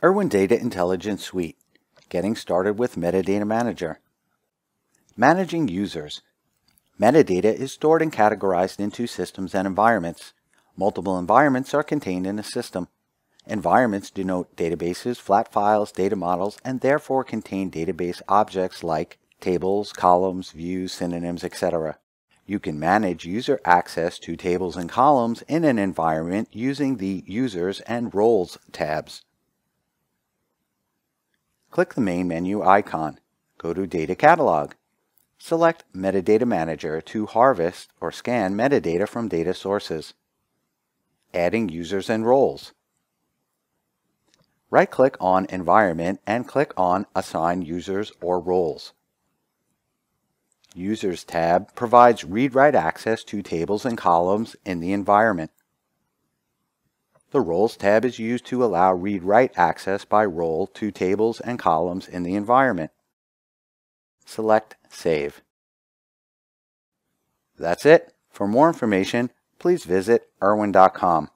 erwin Data Intelligence Suite. Getting started with Metadata Manager. Managing users. Metadata is stored and categorized into systems and environments. Multiple environments are contained in a system. Environments denote databases, flat files, data models, and therefore contain database objects like tables, columns, views, synonyms, etc. You can manage user access to tables and columns in an environment using the Users and Roles tabs. Click the main menu icon. Go to Data Catalog. Select Metadata Manager to harvest or scan metadata from data sources. Adding users and roles. Right-click on Environment and click on Assign Users or Roles. Users tab provides read-write access to tables and columns in the environment. The Roles tab is used to allow read-write access by role to tables and columns in the environment. Select Save. That's it. For more information, please visit erwin.com.